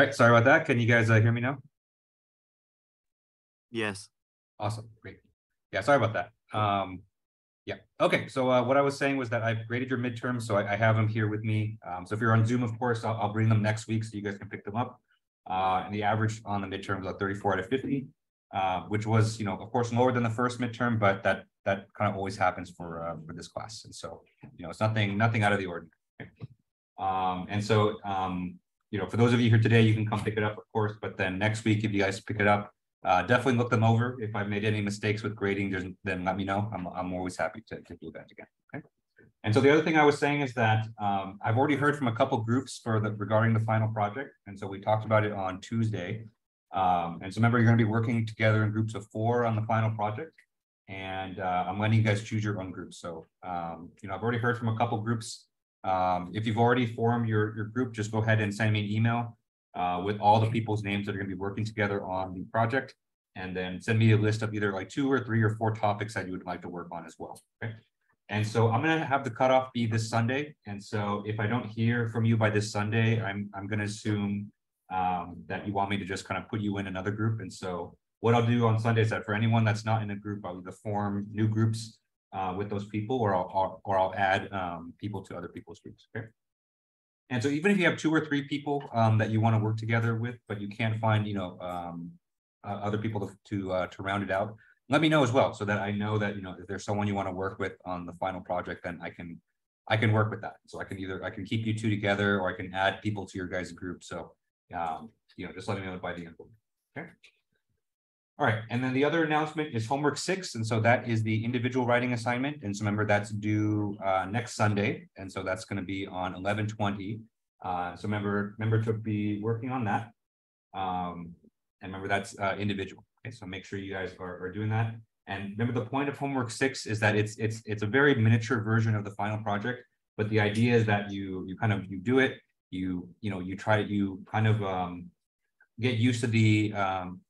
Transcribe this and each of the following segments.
All right, sorry about that. Can you guys uh, hear me now? Yes. Awesome, great. Yeah, sorry about that. Um, yeah, okay, so uh, what I was saying was that I've graded your midterms, so I, I have them here with me. Um, so if you're on Zoom, of course, I'll, I'll bring them next week so you guys can pick them up. Uh, and the average on the midterms are 34 out of 50, uh, which was, you know, of course, lower than the first midterm, but that that kind of always happens for uh, for this class. And so, you know, it's nothing nothing out of the ordinary. Um, and so, um, you know, for those of you here today, you can come pick it up, of course, but then next week, if you guys pick it up, uh, definitely look them over. If I've made any mistakes with grading, then let me know. I'm, I'm always happy to, to do that again. Okay. And so the other thing I was saying is that um, I've already heard from a couple groups for the regarding the final project. And so we talked about it on Tuesday. Um, and so remember, you're going to be working together in groups of four on the final project. And uh, I'm letting you guys choose your own group. So, um, you know, I've already heard from a couple groups. Um, if you've already formed your, your group, just go ahead and send me an email uh, with all the people's names that are going to be working together on the project. And then send me a list of either like two or three or four topics that you would like to work on as well. Okay. And so I'm going to have the cutoff be this Sunday. And so if I don't hear from you by this Sunday, I'm, I'm going to assume um, that you want me to just kind of put you in another group. And so what I'll do on Sunday is that for anyone that's not in a group, I'll either form new groups uh, with those people or I'll, or I'll add um, people to other people's groups. Okay. And so even if you have two or three people um, that you want to work together with, but you can't find, you know, um, uh, other people to to, uh, to round it out, let me know as well, so that I know that you know if there's someone you want to work with on the final project, then I can I can work with that. So I can either I can keep you two together, or I can add people to your guys' group. So um, you know, just let me know by the end. Okay. All right, and then the other announcement is homework six, and so that is the individual writing assignment. And so remember, that's due uh, next Sunday, and so that's going to be on eleven twenty. Uh, so remember, remember to be working on that. Um, and remember, that's uh, individual. Okay, so make sure you guys are, are doing that. And remember, the point of homework six is that it's it's it's a very miniature version of the final project. But the idea is that you you kind of you do it, you you know you try to you kind of um, get used to the um,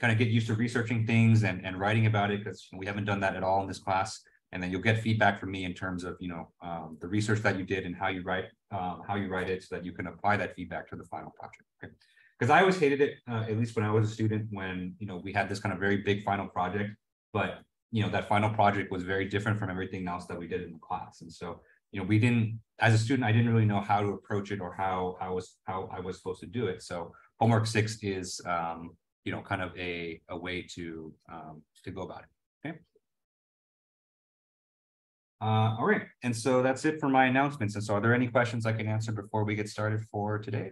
kind of get used to researching things and, and writing about it because we haven't done that at all in this class. And then you'll get feedback from me in terms of, you know, um, the research that you did and how you write, um, how you write it so that you can apply that feedback to the final project. Okay. Because I always hated it, uh, at least when I was a student, when, you know, we had this kind of very big final project, but, you know, that final project was very different from everything else that we did in the class. And so, you know, we didn't, as a student, I didn't really know how to approach it or how, how was, how I was supposed to do it. So homework six is, um, you know, kind of a, a way to, um, to go about it. Okay. Uh, all right. And so that's it for my announcements. And so are there any questions I can answer before we get started for today?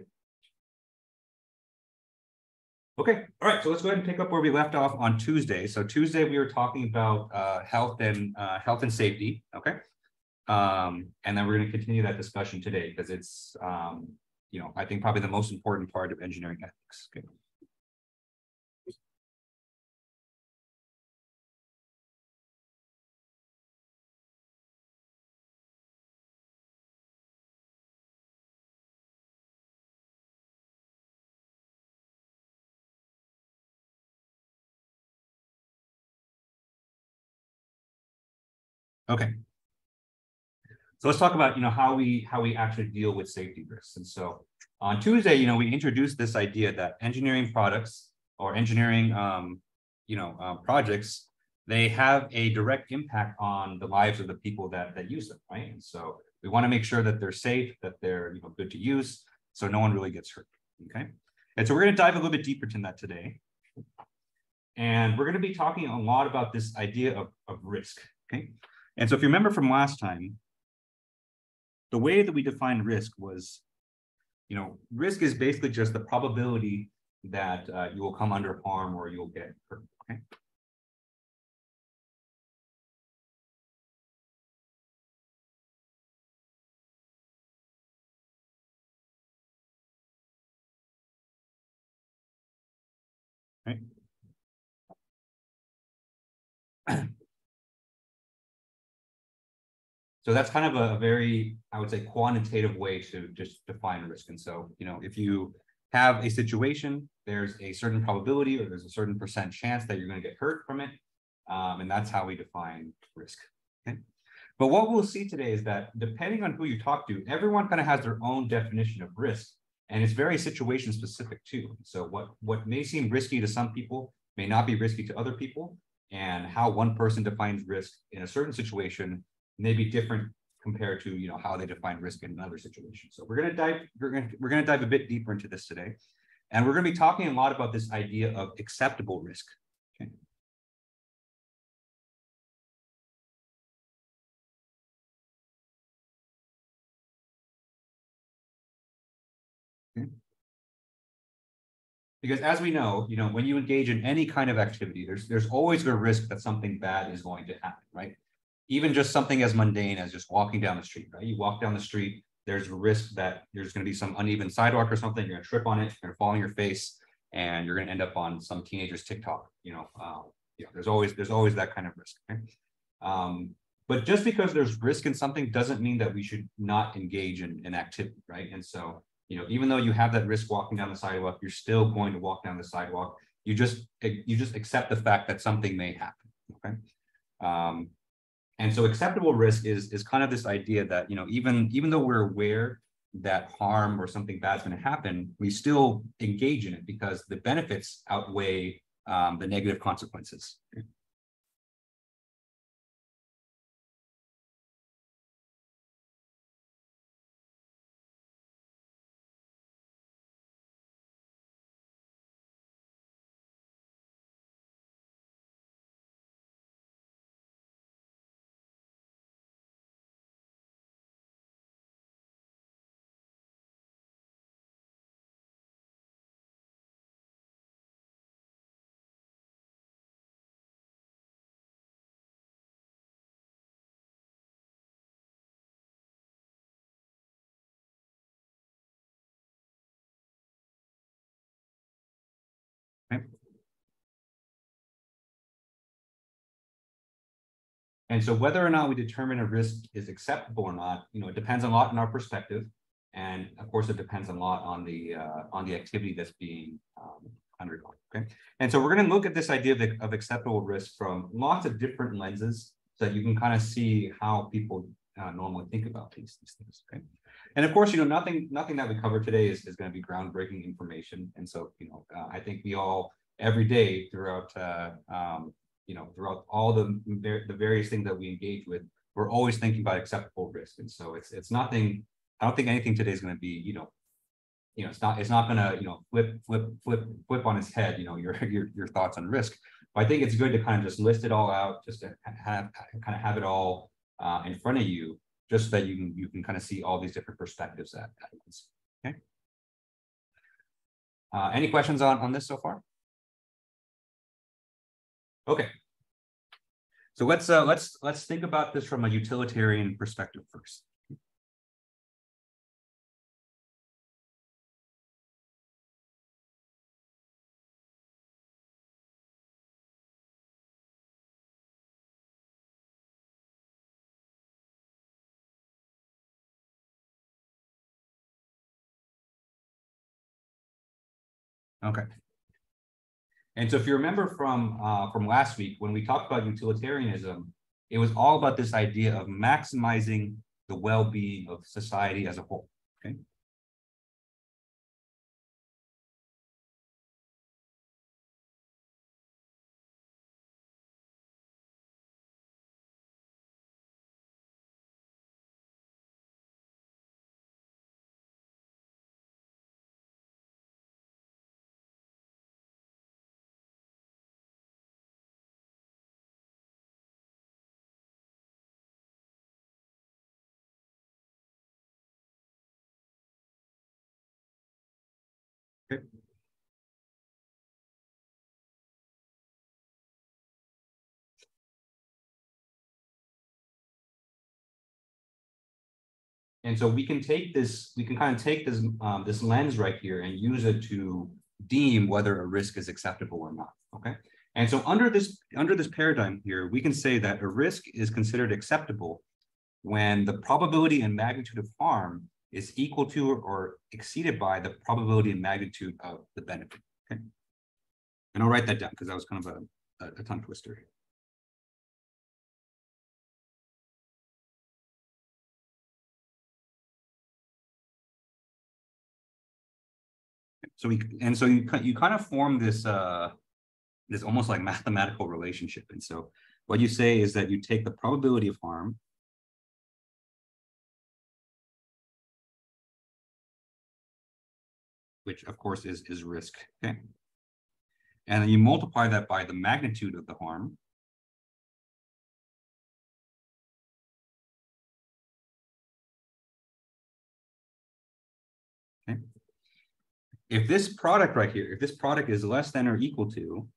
Okay, all right, so let's go ahead and pick up where we left off on Tuesday. So Tuesday, we were talking about uh, health and uh, health and safety, okay? Um, and then we're gonna continue that discussion today because it's, um, you know, I think probably the most important part of engineering ethics. Okay. Okay. So let's talk about, you know, how we how we actually deal with safety risks. And so on Tuesday, you know, we introduced this idea that engineering products or engineering, um, you know, uh, projects, they have a direct impact on the lives of the people that that use them, right? And so we want to make sure that they're safe, that they're you know good to use, so no one really gets hurt. Okay. And so we're going to dive a little bit deeper into that today. And we're going to be talking a lot about this idea of, of risk. Okay. And so if you remember from last time, the way that we define risk was, you know, risk is basically just the probability that uh, you will come under harm or you'll get hurt. Okay. So that's kind of a very, I would say, quantitative way to just define risk. And so, you know, if you have a situation, there's a certain probability or there's a certain percent chance that you're going to get hurt from it. Um, and that's how we define risk. Okay. But what we'll see today is that depending on who you talk to, everyone kind of has their own definition of risk. And it's very situation specific too. So what, what may seem risky to some people may not be risky to other people. And how one person defines risk in a certain situation may be different compared to, you know, how they define risk in another situation. So we're going to dive, we're going to, we're going to dive a bit deeper into this today. And we're going to be talking a lot about this idea of acceptable risk. Okay. Because as we know, you know, when you engage in any kind of activity, there's there's always a risk that something bad is going to happen, right? Even just something as mundane as just walking down the street, right? You walk down the street, there's a risk that there's going to be some uneven sidewalk or something. You're going to trip on it, you're going to fall on your face, and you're going to end up on some teenager's TikTok. You know, uh, there's always there's always that kind of risk. Um, but just because there's risk in something doesn't mean that we should not engage in, in activity, right? And so you know, even though you have that risk walking down the sidewalk, you're still going to walk down the sidewalk. You just you just accept the fact that something may happen. Okay. Um, and so acceptable risk is is kind of this idea that you know even even though we're aware that harm or something bad is going to happen, we still engage in it because the benefits outweigh um, the negative consequences. And so whether or not we determine a risk is acceptable or not, you know, it depends a lot on our perspective. And of course, it depends a lot on the uh, on the activity that's being um. Okay. And so we're going to look at this idea of, of acceptable risk from lots of different lenses so that you can kind of see how people uh, normally think about these, these things. Okay. And of course, you know, nothing nothing that we cover today is, is going to be groundbreaking information. And so, you know, uh, I think we all every day throughout, uh, um, you know, throughout all the the various things that we engage with, we're always thinking about acceptable risk. And so it's it's nothing. I don't think anything today is going to be, you know, you know, it's not it's not going to, you know, flip flip flip flip on its head, you know, your your your thoughts on risk. But I think it's good to kind of just list it all out, just to have kind of have it all uh, in front of you, just so that you can you can kind of see all these different perspectives at, once. Okay. Uh, any questions on on this so far? Okay. So let's uh, let's let's think about this from a utilitarian perspective first. Okay. And so if you remember from uh, from last week, when we talked about utilitarianism, it was all about this idea of maximizing the well-being of society as a whole. Okay. And so we can take this, we can kind of take this, um, this lens right here and use it to deem whether a risk is acceptable or not, okay? And so under this, under this paradigm here, we can say that a risk is considered acceptable when the probability and magnitude of harm is equal to or exceeded by the probability and magnitude of the benefit. Okay. And I'll write that down because that was kind of a, a, a tongue twister. So we, and so you, you kind of form this, uh, this almost like mathematical relationship. And so what you say is that you take the probability of harm which of course is, is risk, okay? And then you multiply that by the magnitude of the harm. If this product right here, if this product is less than or equal to,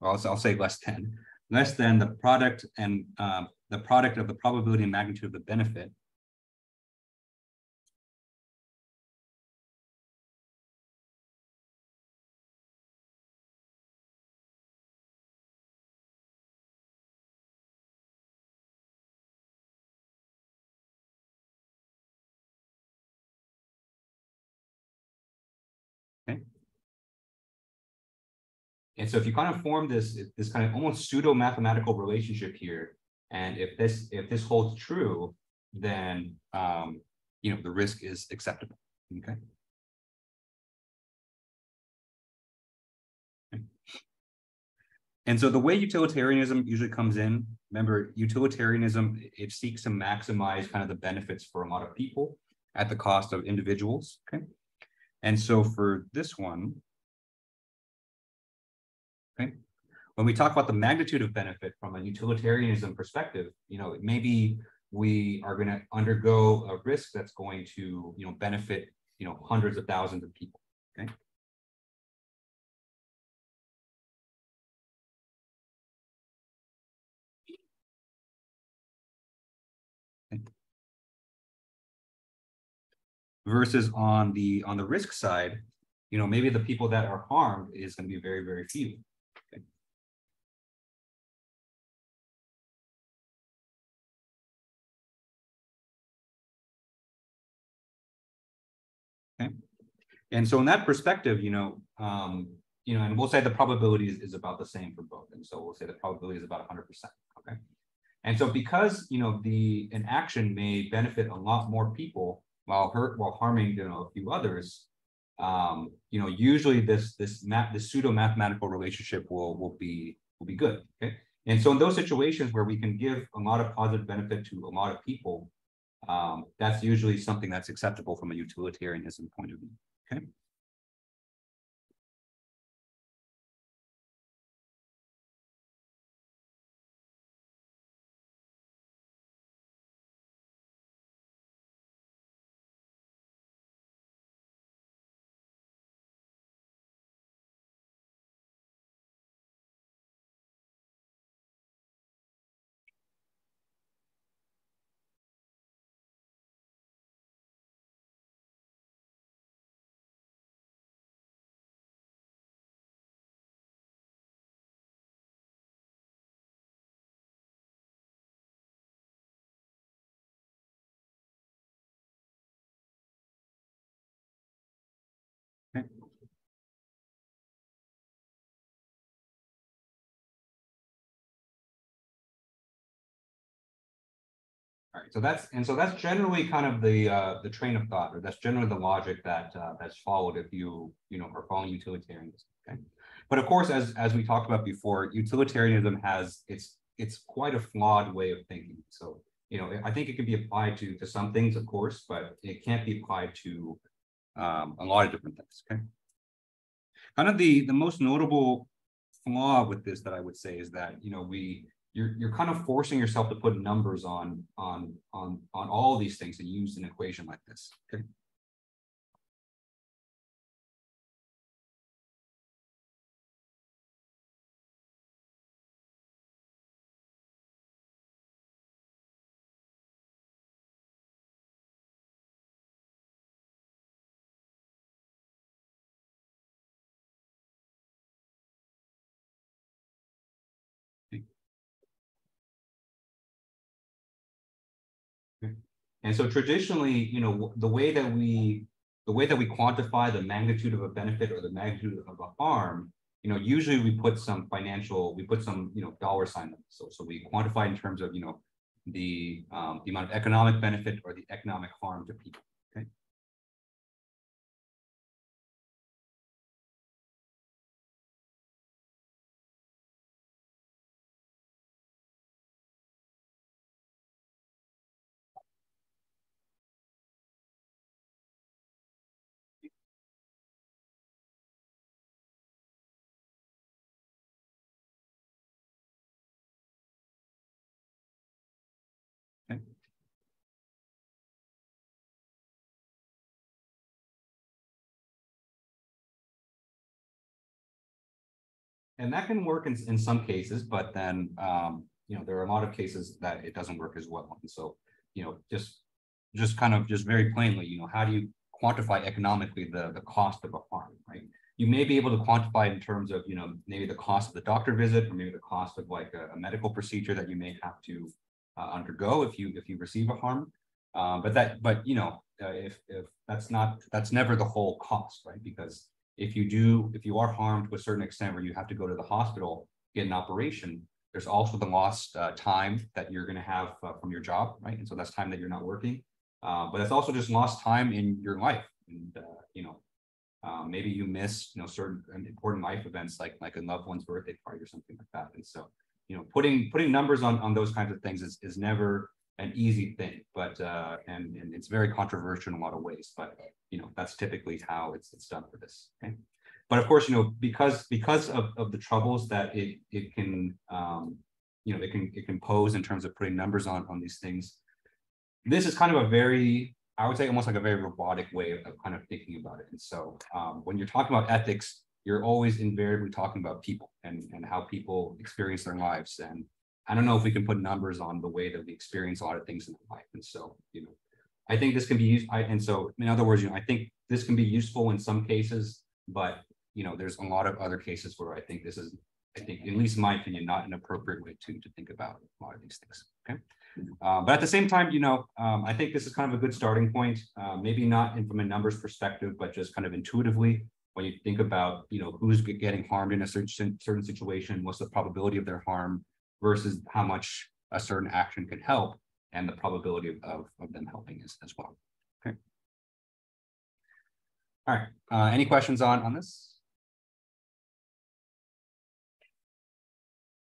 well, I'll, say less than, less than the product and uh, the product of the probability and magnitude of the benefit, And so if you kind of form this, this kind of almost pseudo mathematical relationship here, and if this, if this holds true, then, um, you know, the risk is acceptable, okay? And so the way utilitarianism usually comes in, remember utilitarianism, it seeks to maximize kind of the benefits for a lot of people at the cost of individuals, okay? And so for this one, Okay. When we talk about the magnitude of benefit from a utilitarianism perspective, you know, maybe we are going to undergo a risk that's going to, you know, benefit, you know, hundreds of thousands of people. Okay. Versus on the on the risk side, you know, maybe the people that are harmed is going to be very, very few. Okay. And so in that perspective, you know, um, you know, and we'll say the probability is, is about the same for both. And so we'll say the probability is about 100%. Okay. And so because, you know, the an action may benefit a lot more people while hurt while harming, you know, a few others, um, you know, usually this this map this pseudo mathematical relationship will will be will be good. Okay. And so in those situations where we can give a lot of positive benefit to a lot of people, um, that's usually something that's acceptable from a utilitarianism point of view. Okay. All right, so that's and so that's generally kind of the uh, the train of thought, or that's generally the logic that uh, that's followed if you you know are following utilitarianism. Okay, but of course, as as we talked about before, utilitarianism has it's it's quite a flawed way of thinking. So you know, I think it can be applied to to some things, of course, but it can't be applied to um, a lot of different things. Okay, kind of the the most notable flaw with this that I would say is that you know we you're you're kind of forcing yourself to put numbers on on on on all these things and use an equation like this. Okay. And so traditionally, you know, the way that we the way that we quantify the magnitude of a benefit or the magnitude of a harm, you know, usually we put some financial, we put some, you know, dollar sign. So, so we quantify in terms of, you know, the um, the amount of economic benefit or the economic harm to people. And that can work in, in some cases, but then, um, you know, there are a lot of cases that it doesn't work as well. And so, you know, just, just kind of just very plainly, you know, how do you quantify economically the, the cost of a harm, right? You may be able to quantify in terms of, you know, maybe the cost of the doctor visit or maybe the cost of like a, a medical procedure that you may have to uh, undergo if you, if you receive a harm. Um, but that, but you know, uh, if, if that's not, that's never the whole cost, right? Because if you do, if you are harmed to a certain extent where you have to go to the hospital, get an operation, there's also the lost uh, time that you're going to have uh, from your job, right? And so that's time that you're not working. Uh, but it's also just lost time in your life. And, uh, you know, um, maybe you miss, you know, certain important life events like like a loved one's birthday party or something like that. And so, you know, putting putting numbers on on those kinds of things is is never an easy thing, but uh, and and it's very controversial in a lot of ways. But you know, that's typically how it's it's done for this. Okay. But of course, you know, because because of, of the troubles that it it can um, you know, it can it can pose in terms of putting numbers on on these things. This is kind of a very, I would say almost like a very robotic way of, kind of thinking about it. And so um, when you're talking about ethics, you're always invariably talking about people and, and how people experience their lives. And I don't know if we can put numbers on the way that we experience a lot of things in life. And so, you know, I think this can be used. I, and so, in other words, you know, I think this can be useful in some cases, but you know, there's a lot of other cases where I think this is, I think, at least in my opinion, not an appropriate way to to think about a lot of these things. Okay. Uh, but at the same time, you know, um, I think this is kind of a good starting point. Uh, maybe not from a numbers perspective, but just kind of intuitively when you think about, you know, who's getting harmed in a certain certain situation, what's the probability of their harm versus how much a certain action can help and the probability of, of, them helping is as well. Okay. All right. Uh, any questions on on this?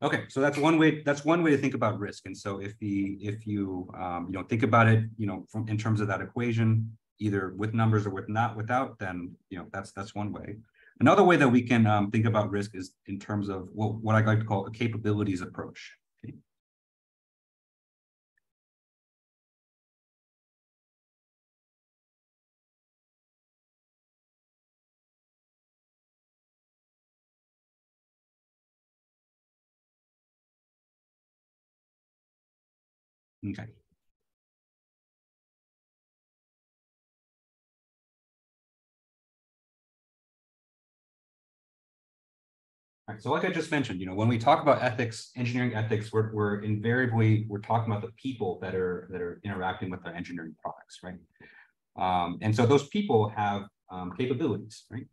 Okay, so that's one way. That's one way to think about risk. And so if the if you um, you know think about it, you know, from in terms of that equation, either with numbers or with not without, then you know that's that's one way. Another way that we can um, think about risk is in terms of what, what I like to call a capabilities approach. Okay. So like I just mentioned, you know, when we talk about ethics, engineering ethics, we're, we're invariably, we're talking about the people that are that are interacting with our engineering products, right? Um, and so those people have um, capabilities, right?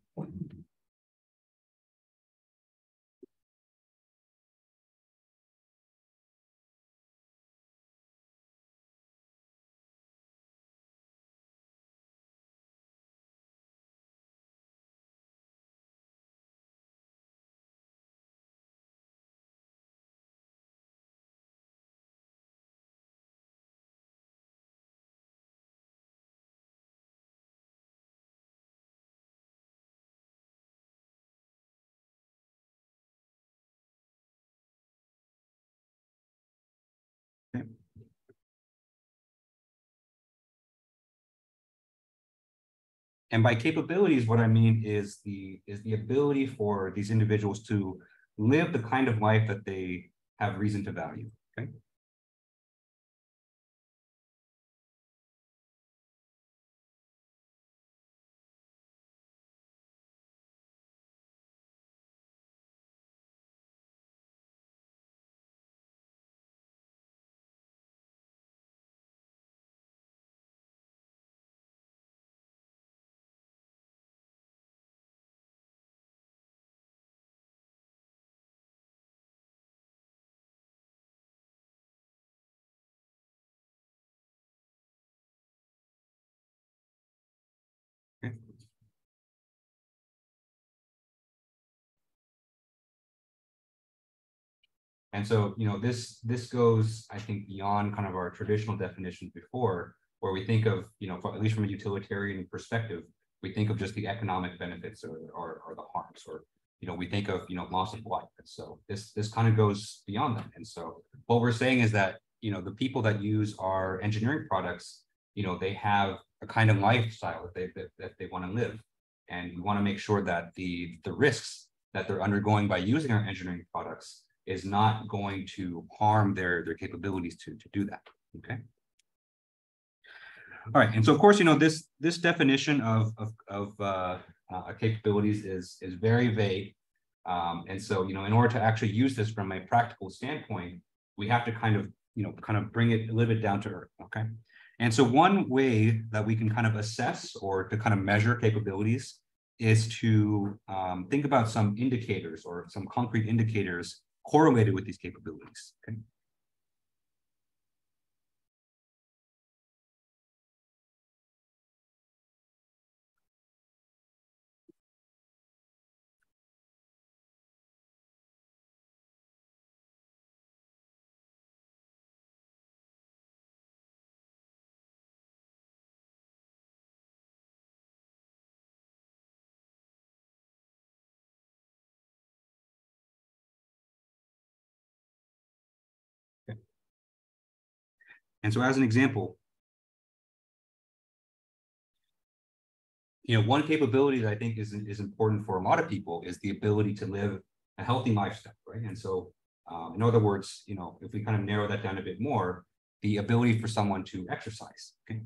And by capabilities, what I mean is the is the ability for these individuals to live the kind of life that they have reason to value. Okay. And so, you know, this this goes, I think, beyond kind of our traditional definitions before, where we think of, you know, at least from a utilitarian perspective, we think of just the economic benefits or, or, or the harms, or you know, we think of, you know, loss of life. And so this this kind of goes beyond that. And so what we're saying is that, you know, the people that use our engineering products, you know, they have a kind of lifestyle that they that, that they want to live. And we want to make sure that the the risks that they're undergoing by using our engineering products is not going to harm their, their capabilities to, to do that, okay? All right, and so of course, you know, this, this definition of, of, of uh, uh, capabilities is, is very vague. Um, and so, you know, in order to actually use this from a practical standpoint, we have to kind of, you know, kind of bring it a little bit down to earth, okay? And so one way that we can kind of assess or to kind of measure capabilities is to um, think about some indicators or some concrete indicators correlated with these capabilities, okay? And so as an example, you know, one capability that I think is, is important for a lot of people is the ability to live a healthy lifestyle, right? And so, um, in other words, you know, if we kind of narrow that down a bit more, the ability for someone to exercise, okay?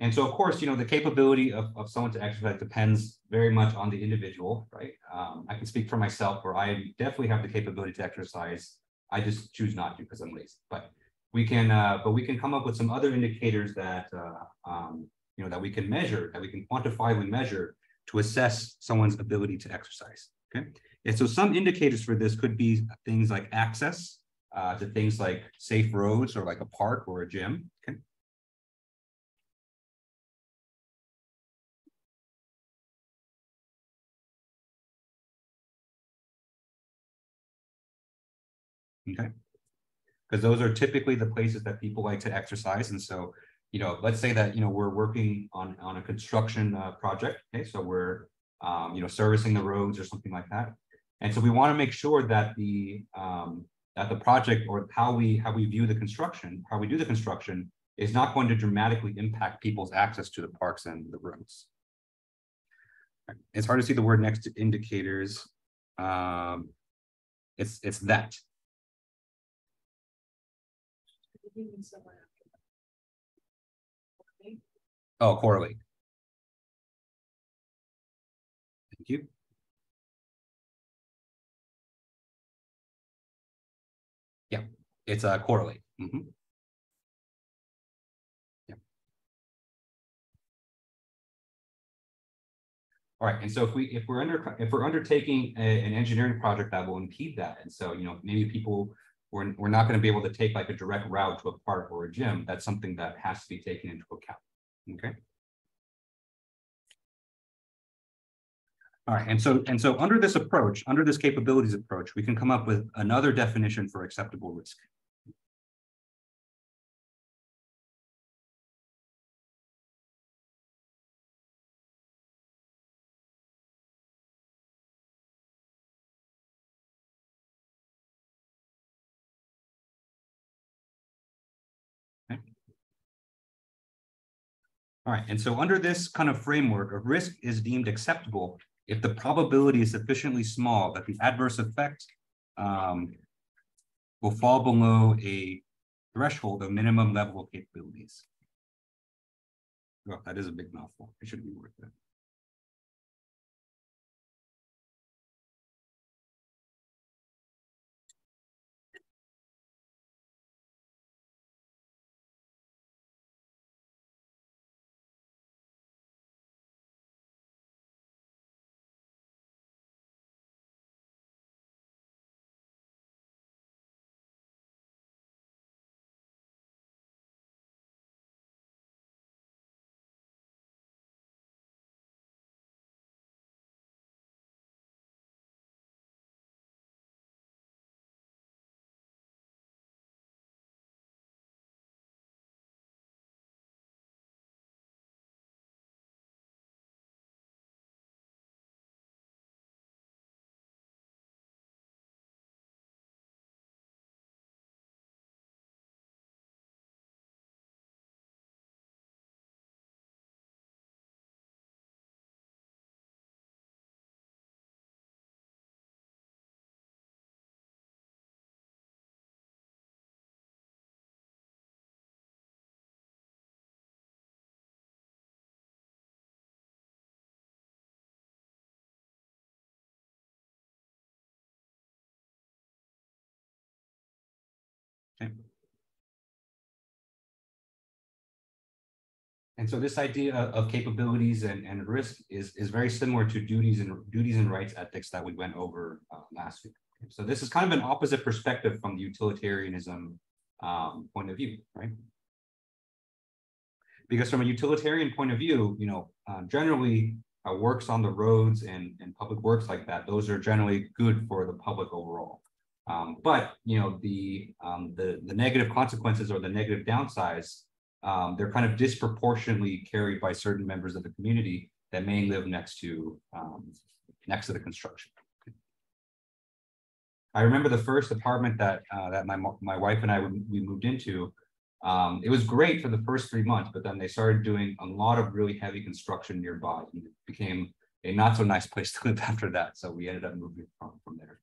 And so, of course, you know, the capability of, of someone to exercise depends very much on the individual, right? Um, I can speak for myself where I definitely have the capability to exercise. I just choose not to because I'm lazy. But we can, uh, but we can come up with some other indicators that, uh, um, you know, that we can measure, that we can quantify quantifiably measure to assess someone's ability to exercise. Okay. And so some indicators for this could be things like access uh, to things like safe roads or like a park or a gym. Okay. Okay. Because those are typically the places that people like to exercise. And so, you know, let's say that, you know, we're working on, on a construction uh, project. Okay. So we're, um, you know, servicing the roads or something like that. And so we want to make sure that the, um, that the project or how we, how we view the construction, how we do the construction is not going to dramatically impact people's access to the parks and the roads. It's hard to see the word next to indicators. Um, it's, it's that, Oh, correlate. Thank you. Yeah, it's a correlate. Mm -hmm. Yeah. All right, and so if we if we're under if we're undertaking a, an engineering project that will impede that, and so you know maybe people we're, we're not going to be able to take like a direct route to a park or a gym. That's something that has to be taken into account. Okay. All right, and so and so under this approach, under this capabilities approach, we can come up with another definition for acceptable risk. All right, and so under this kind of framework, a risk is deemed acceptable if the probability is sufficiently small that the adverse effect um, will fall below a threshold of minimum level of capabilities. Well, that is a big mouthful. It should be worth it. And so this idea of capabilities and, and risk is, is very similar to duties and duties and rights ethics that we went over uh, last week. So this is kind of an opposite perspective from the utilitarianism um, point of view, right? Because from a utilitarian point of view, you know, uh, generally uh, works on the roads and, and public works like that, those are generally good for the public overall. Um, but you know the um, the the negative consequences or the negative downsides um, they're kind of disproportionately carried by certain members of the community that may live next to um, next to the construction. I remember the first apartment that uh, that my my wife and I we moved into. Um, it was great for the first three months, but then they started doing a lot of really heavy construction nearby. And it became a not so nice place to live after that, so we ended up moving from from there.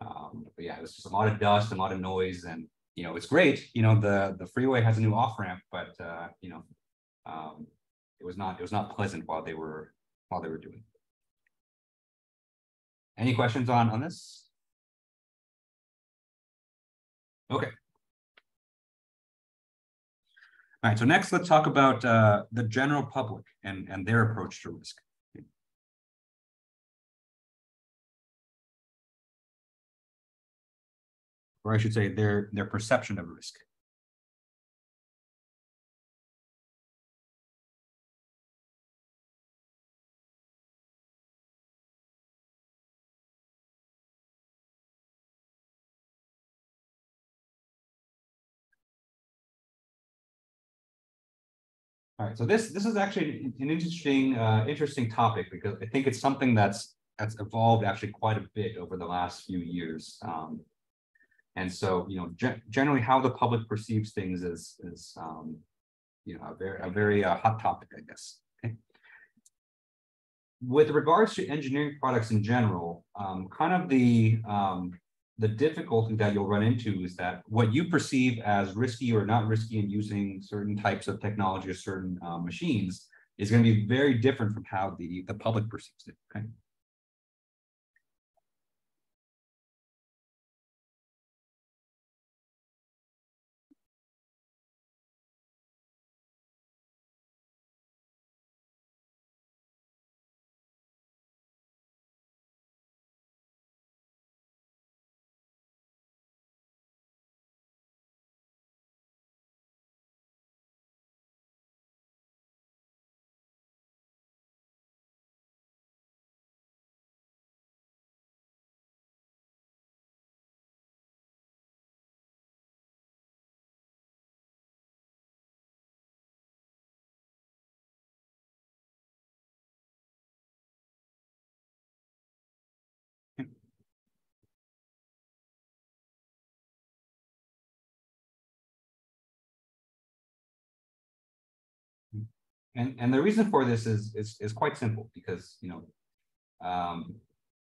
Um, but yeah, was just a lot of dust, a lot of noise, and you know, it's great. You know, the the freeway has a new off ramp, but uh, you know, um, it was not it was not pleasant while they were while they were doing. It. Any questions on on this? Okay. All right, so next let's talk about uh, the general public and, and their approach to risk. Or I should say their their perception of risk. All right, so this this is actually an interesting uh, interesting topic because I think it's something that's that's evolved actually quite a bit over the last few years. Um, and so, you know, ge generally how the public perceives things is, is um, you know, a very, a very uh, hot topic, I guess. With regards to engineering products in general, um, kind of the, um, the difficulty that you'll run into is that what you perceive as risky or not risky in using certain types of technology or certain uh, machines is going to be very different from how the, the public perceives it. Okay. And, and the reason for this is, is, is quite simple because, you know, um,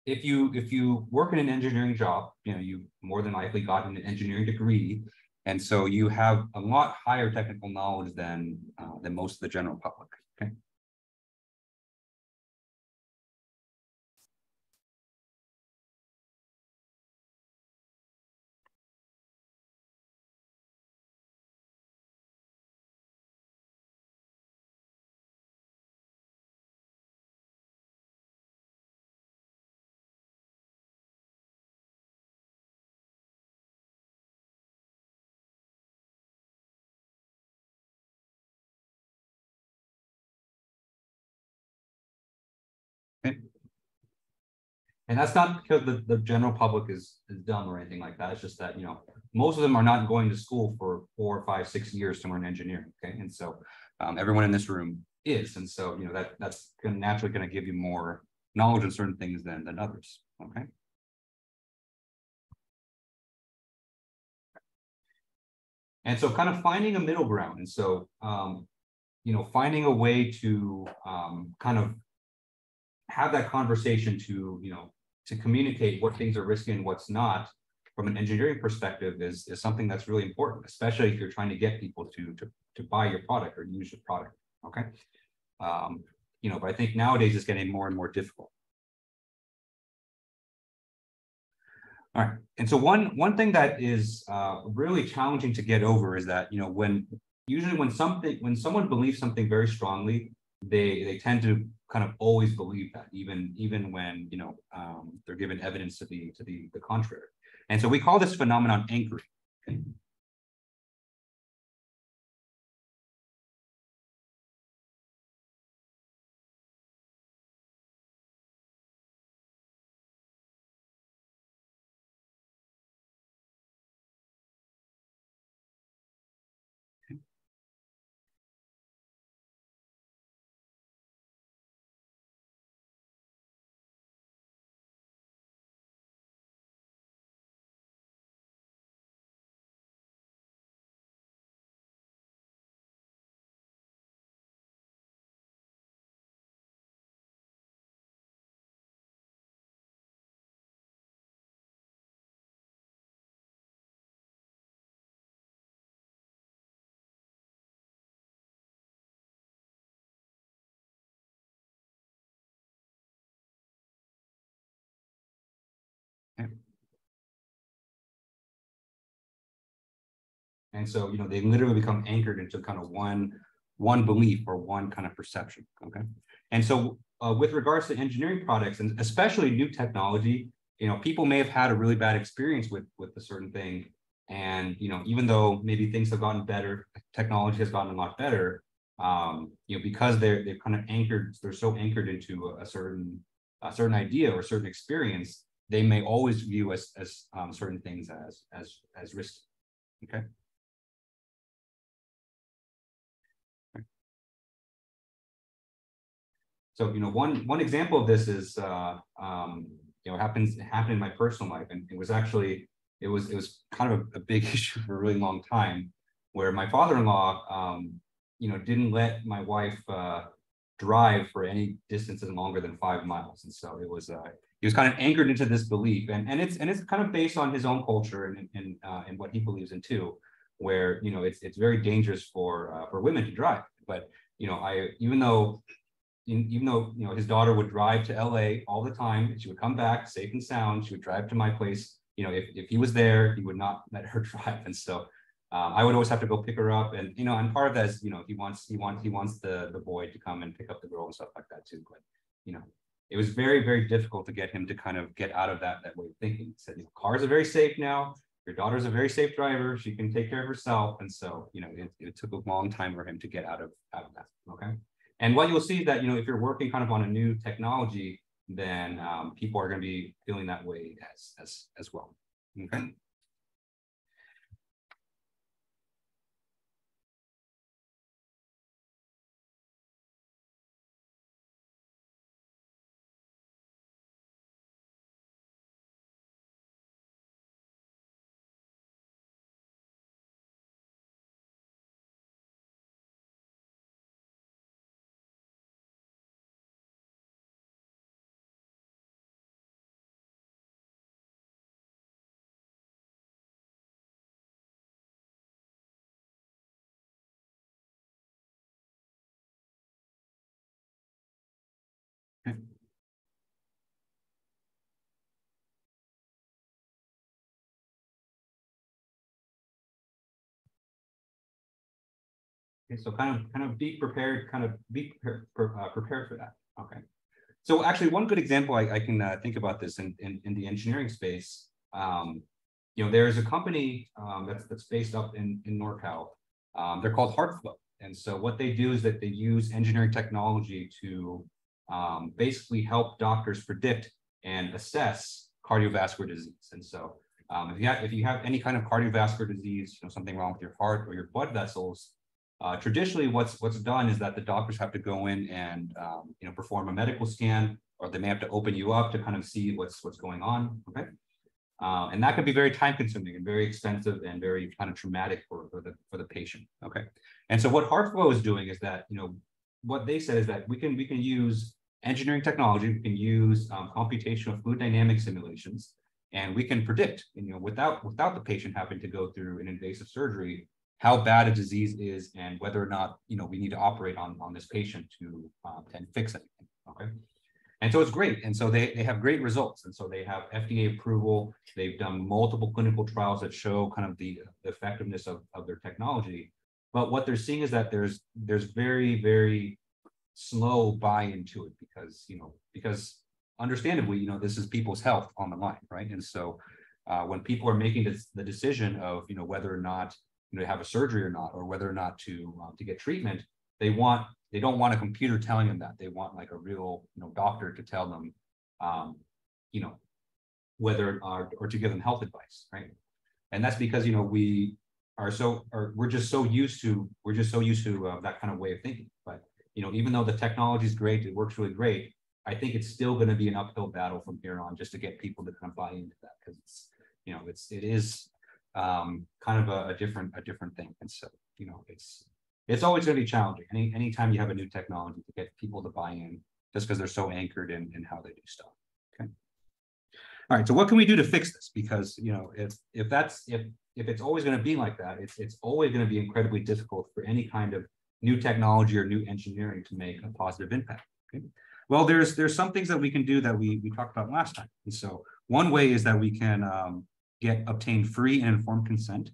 if you if you work in an engineering job, you know, you more than likely got an engineering degree. And so you have a lot higher technical knowledge than uh, than most of the general public. Okay. And that's not because the, the general public is, is dumb or anything like that. It's just that, you know, most of them are not going to school for four, five, six years to learn engineering. Okay. And so um, everyone in this room is. And so, you know, that that's naturally going to give you more knowledge on certain things than, than others. Okay. And so kind of finding a middle ground. And so, um, you know, finding a way to um, kind of have that conversation to, you know, to communicate what things are risky and what's not from an engineering perspective is, is something that's really important, especially if you're trying to get people to, to, to buy your product or use your product, okay? Um, you know, but I think nowadays it's getting more and more difficult. All right. And so one one thing that is uh, really challenging to get over is that you know when usually when something when someone believes something very strongly, they they tend to kind of always believe that even even when you know um, they're given evidence to the to the the contrary. And so we call this phenomenon anchoring. And so, you know, they literally become anchored into kind of one, one belief or one kind of perception. Okay. And so uh, with regards to engineering products and especially new technology, you know, people may have had a really bad experience with with a certain thing. And, you know, even though maybe things have gotten better, technology has gotten a lot better, um, you know, because they're they're kind of anchored, they're so anchored into a, a certain a certain idea or a certain experience, they may always view as as um, certain things as as as risky. Okay. So, you know, one one example of this is, uh, um, you know, happens happened in my personal life, and it was actually it was it was kind of a, a big issue for a really long time, where my father-in-law, um, you know, didn't let my wife uh, drive for any distances longer than five miles, and so it was uh, he was kind of anchored into this belief, and and it's and it's kind of based on his own culture and and uh, and what he believes in too, where you know it's it's very dangerous for uh, for women to drive, but you know I even though even though you know his daughter would drive to LA all the time, she would come back safe and sound. She would drive to my place. You know, if, if he was there, he would not let her drive. And so um, I would always have to go pick her up. And you know, and part of that is, you know, he wants he wants he wants the the boy to come and pick up the girl and stuff like that too. But you know, it was very, very difficult to get him to kind of get out of that that way of thinking. He said, you know, cars are very safe now. Your daughter's a very safe driver. She can take care of herself. And so, you know, it, it took a long time for him to get out of out of that. Okay. And what you'll see is that, you know, if you're working kind of on a new technology, then um, people are going to be feeling that way as, as, as well. Okay. Okay, so kind of kind of be prepared, kind of be prepared, uh, prepared for that. Okay. So actually, one good example I, I can uh, think about this in, in, in the engineering space. Um, you know, there is a company um, that's that's based up in in NorCal. Um, they're called HeartFlow, and so what they do is that they use engineering technology to um, basically help doctors predict and assess cardiovascular disease. And so, um, if you have if you have any kind of cardiovascular disease, you know something wrong with your heart or your blood vessels, uh, traditionally, what's what's done is that the doctors have to go in and um, you know perform a medical scan, or they may have to open you up to kind of see what's what's going on. Okay, uh, and that can be very time consuming and very expensive and very kind of traumatic for, for the for the patient. Okay, and so what HeartFlow is doing is that you know what they said is that we can we can use engineering technology, we can use um, computational fluid dynamic simulations, and we can predict you know without without the patient having to go through an invasive surgery how bad a disease is and whether or not you know we need to operate on on this patient to um, and fix it. Okay, And so it's great. And so they, they have great results. And so they have FDA approval. They've done multiple clinical trials that show kind of the, the effectiveness of, of their technology. But what they're seeing is that there's there's very, very slow buy-in to it because, you know, because understandably, you know, this is people's health on the line, right? And so uh, when people are making this, the decision of, you know, whether or not you know, to have a surgery or not, or whether or not to um, to get treatment, they want they don't want a computer telling them that. They want like a real, you know, doctor to tell them, um, you know, whether or, or to give them health advice, right? And that's because you know we are so or we're just so used to we're just so used to uh, that kind of way of thinking. But you know, even though the technology is great, it works really great. I think it's still going to be an uphill battle from here on just to get people to kind of buy into that because it's you know it's it is um, kind of a, a, different a different thing. And so you know it's it's always going to be challenging. Any anytime you have a new technology to get people to buy in, just because they're so anchored in in how they do stuff. Okay. All right. So what can we do to fix this? Because you know if if that's if if it's always going to be like that, it's it's always going to be incredibly difficult for any kind of new technology or new engineering to make a positive impact. Okay. Well, there's there's some things that we can do that we we talked about last time. And so one way is that we can um, get obtain free and informed consent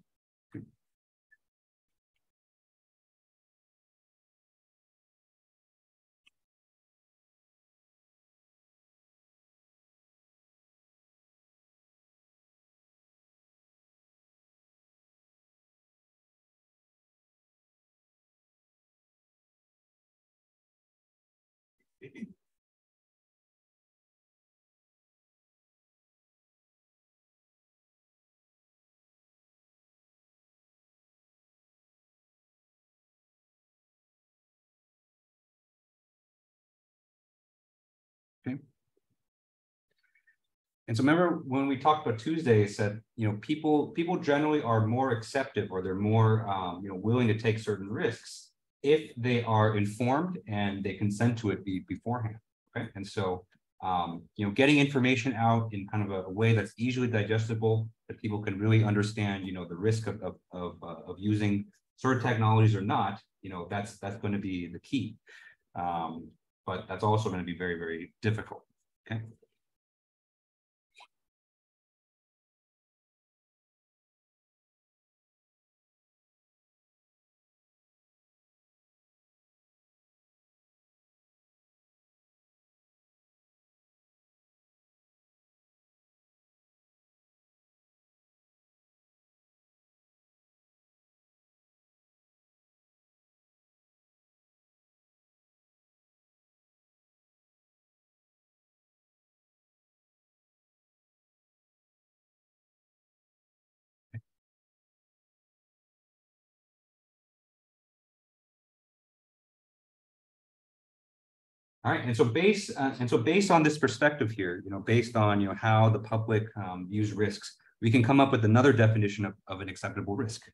And so remember when we talked about Tuesday, I said, you know, people people generally are more acceptive or they're more um, you know willing to take certain risks if they are informed and they consent to it be, beforehand. Okay. And so um, you know, getting information out in kind of a, a, way that's easily digestible, that people can really understand, you know, the risk of of of, uh, of using certain technologies or not, you know, that's that's going to be the key. Um, but that's also going to be very, very difficult. Okay. And so based uh, and so based on this perspective here, you know, based on you know how the public um, views risks, we can come up with another definition of, of an acceptable risk.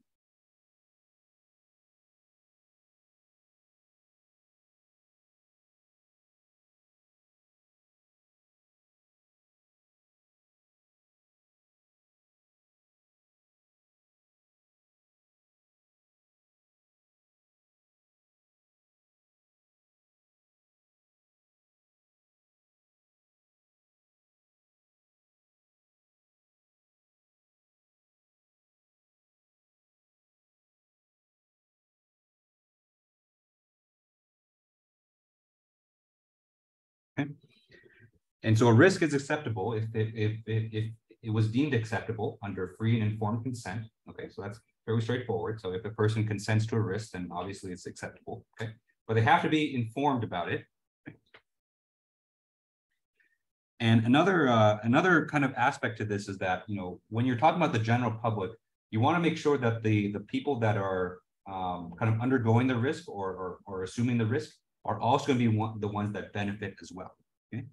And so a risk is acceptable if it, if, if, it was deemed acceptable under free and informed consent. Okay, so that's very straightforward. So if a person consents to a risk, then obviously it's acceptable. Okay, but they have to be informed about it. And another uh, another kind of aspect to this is that you know when you're talking about the general public, you want to make sure that the the people that are um, kind of undergoing the risk or, or, or assuming the risk are also going to be one, the ones that benefit as well. Okay.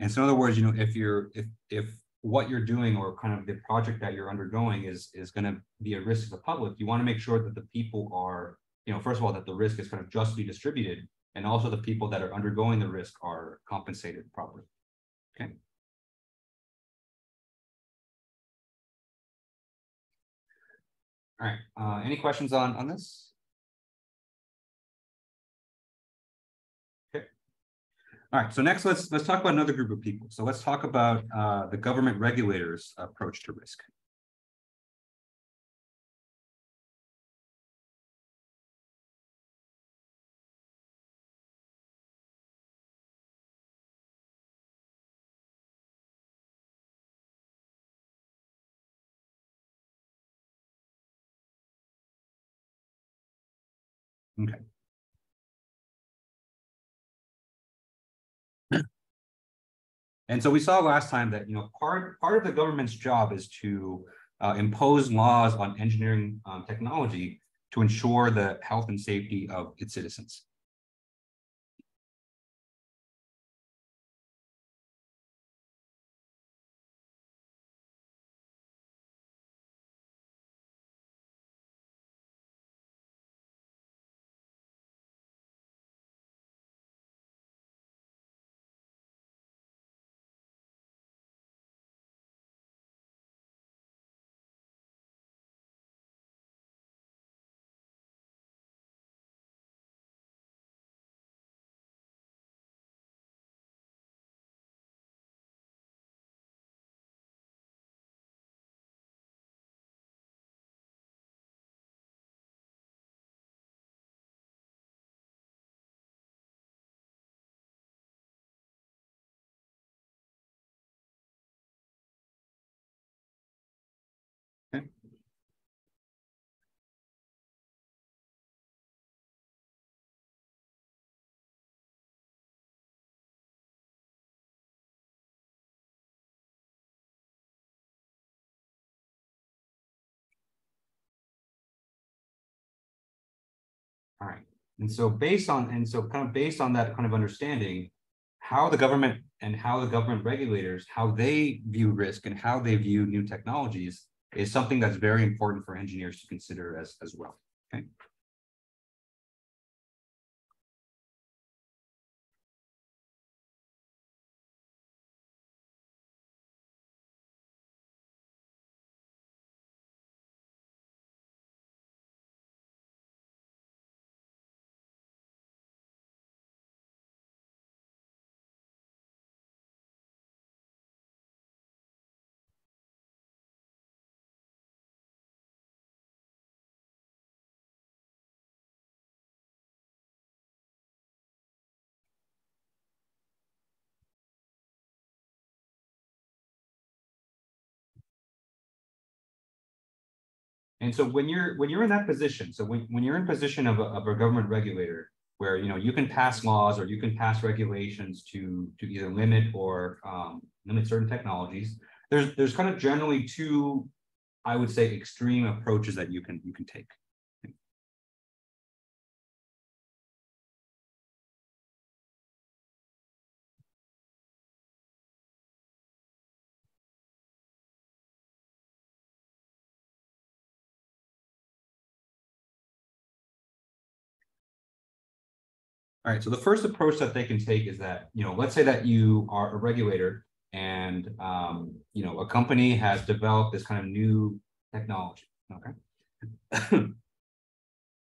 And so in other words, you know, if you're, if, if what you're doing or kind of the project that you're undergoing is, is gonna be a risk to the public, you wanna make sure that the people are, you know, first of all, that the risk is kind of justly distributed, and also the people that are undergoing the risk are compensated properly. Okay. All right, uh, any questions on, on this? All right, so next let's, let's talk about another group of people. So let's talk about, uh, the government regulators' approach to risk. Okay. And so we saw last time that, you know, part, part of the government's job is to uh, impose laws on engineering um, technology to ensure the health and safety of its citizens. All right, and so based on, and so kind of based on that kind of understanding, how the government and how the government regulators, how they view risk and how they view new technologies is something that's very important for engineers to consider as, as well, okay? And so when you're when you're in that position, so when, when you're in position of a, of a government regulator, where you know you can pass laws or you can pass regulations to to either limit or um, limit certain technologies, there's there's kind of generally two, I would say, extreme approaches that you can you can take. All right, so the first approach that they can take is that, you know, let's say that you are a regulator and, um, you know, a company has developed this kind of new technology, okay?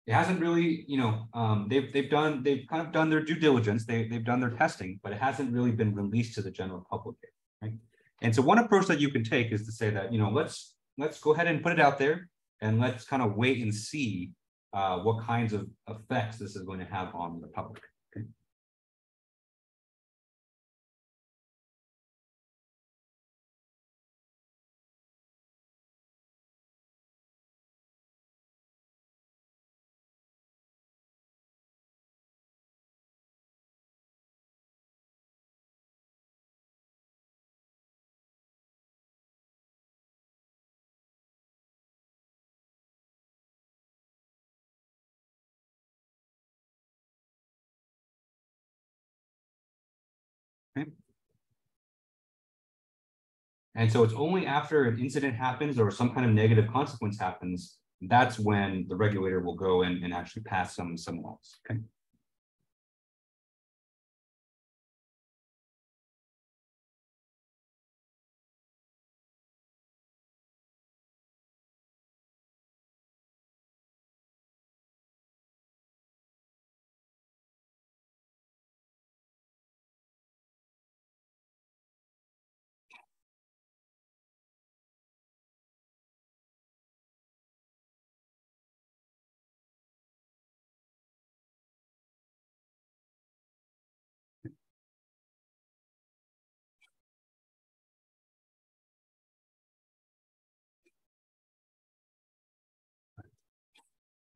it hasn't really, you know, um, they've, they've done, they've kind of done their due diligence, they, they've done their testing, but it hasn't really been released to the general public, right? And so one approach that you can take is to say that, you know, let's, let's go ahead and put it out there and let's kind of wait and see uh, what kinds of effects this is going to have on the public. And so it's only after an incident happens or some kind of negative consequence happens, that's when the regulator will go in and actually pass some, some laws, okay?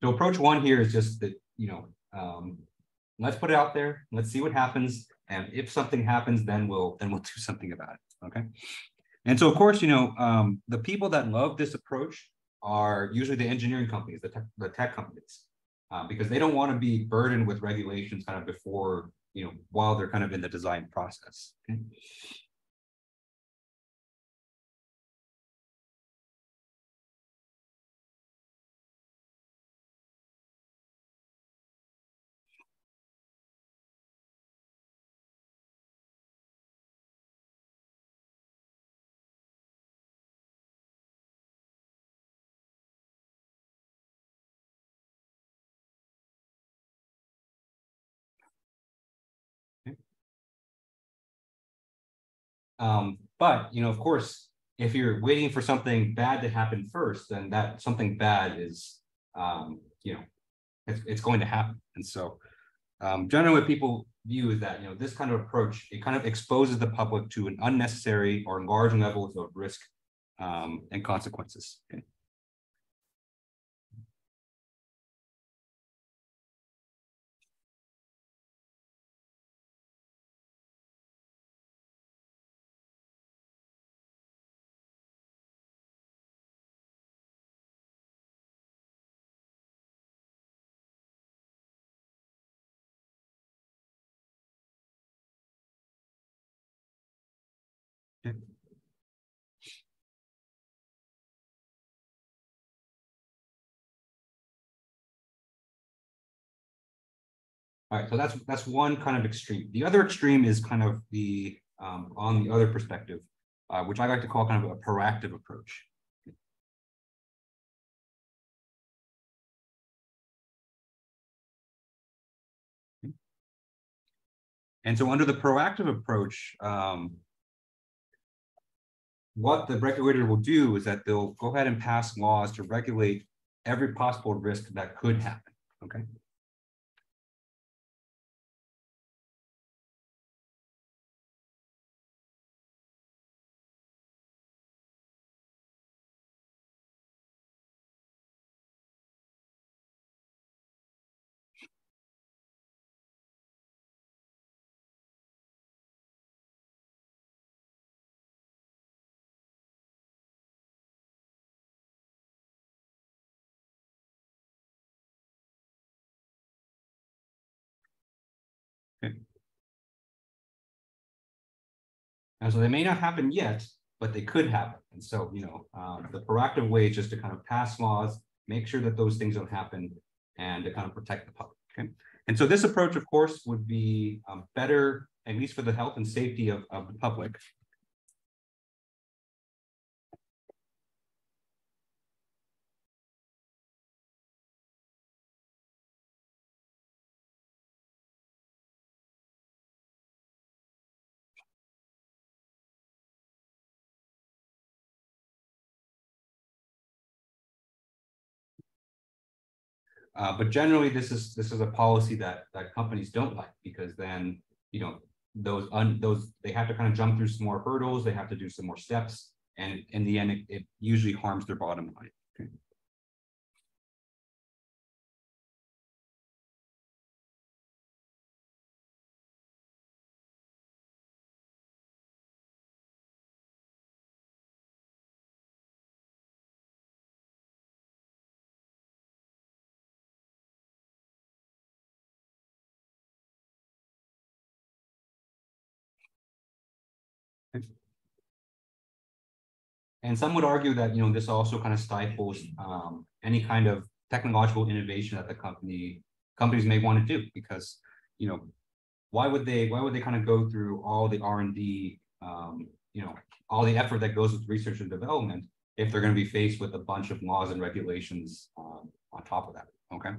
So approach one here is just that, you know, um, let's put it out there, let's see what happens. And if something happens, then we'll, then we'll do something about it, okay? And so of course, you know, um, the people that love this approach are usually the engineering companies, the tech, the tech companies, uh, because they don't want to be burdened with regulations kind of before, you know, while they're kind of in the design process. Okay? Um, but, you know, of course, if you're waiting for something bad to happen first, then that something bad is, um, you know, it's, it's going to happen. And so um, generally what people view is that, you know, this kind of approach, it kind of exposes the public to an unnecessary or large levels of risk um, and consequences. Okay. All right, so that's that's one kind of extreme. The other extreme is kind of the um, on the other perspective, uh, which I like to call kind of a proactive approach. And so under the proactive approach, um, what the regulator will do is that they'll go ahead and pass laws to regulate every possible risk that could happen, okay? And so they may not happen yet, but they could happen. And so, you know, um, the proactive way is just to kind of pass laws, make sure that those things don't happen, and to kind of protect the public. Okay. And so this approach, of course, would be um, better, at least for the health and safety of, of the public. Uh, but generally, this is this is a policy that that companies don't like because then you know those un, those they have to kind of jump through some more hurdles. They have to do some more steps, and in the end, it, it usually harms their bottom line. Okay. And some would argue that, you know, this also kind of stifles um, any kind of technological innovation that the company companies may want to do because, you know, why would they why would they kind of go through all the R and D, um, you know, all the effort that goes with research and development if they're going to be faced with a bunch of laws and regulations um, on top of that? Okay.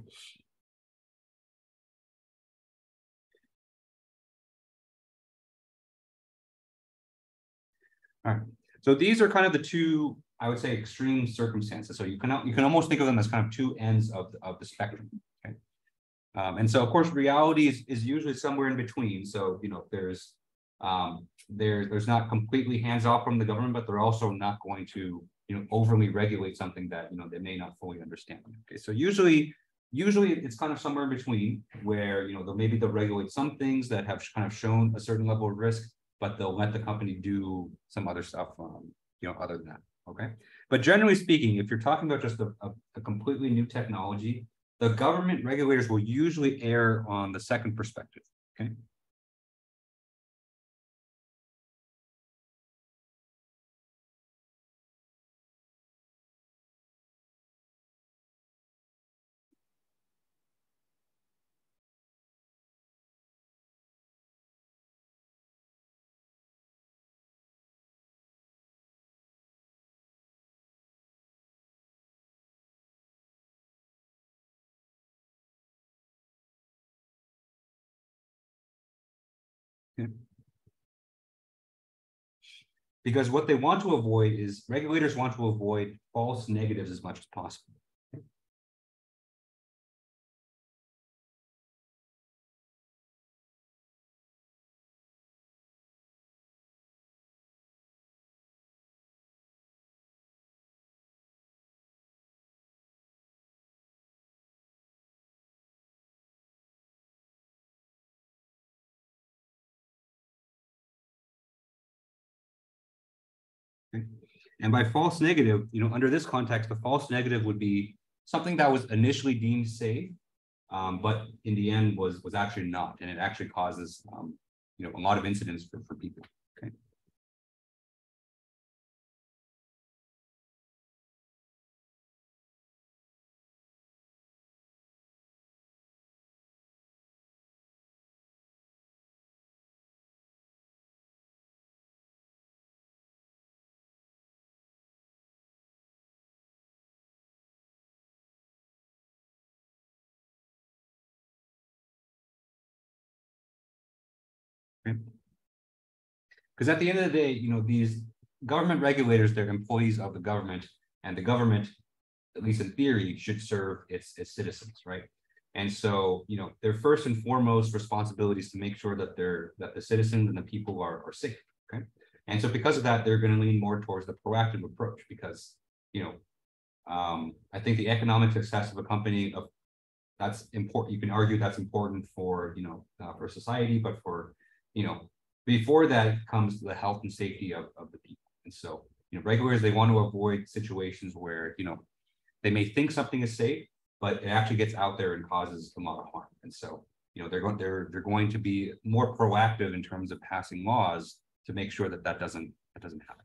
All right. So these are kind of the two, I would say, extreme circumstances. So you can you can almost think of them as kind of two ends of the, of the spectrum. Okay. Um, and so of course reality is, is usually somewhere in between. So you know there's um, there there's not completely hands off from the government, but they're also not going to you know overly regulate something that you know they may not fully understand. Okay. So usually usually it's kind of somewhere in between where you know they'll maybe they'll regulate some things that have kind of shown a certain level of risk but they'll let the company do some other stuff, um, you know, other than that. Okay. But generally speaking, if you're talking about just a, a, a completely new technology, the government regulators will usually err on the second perspective. Okay. Because what they want to avoid is regulators want to avoid false negatives as much as possible. And by false negative, you know, under this context, the false negative would be something that was initially deemed safe, um, but in the end was was actually not, and it actually causes um, you know a lot of incidents for, for people. Because at the end of the day, you know, these government regulators, they're employees of the government, and the government, at least in theory, should serve its, its citizens, right? And so, you know, their first and foremost responsibility is to make sure that they're that the citizens and the people are, are safe. Okay. And so because of that, they're going to lean more towards the proactive approach because, you know, um, I think the economic success of a company of that's important. You can argue that's important for, you know, uh, for society, but for, you know, before that comes the health and safety of, of the people. And so, you know, regulators, they want to avoid situations where, you know, they may think something is safe, but it actually gets out there and causes a lot of harm. And so, you know, they're going, they're, they're going to be more proactive in terms of passing laws to make sure that that doesn't, that doesn't happen.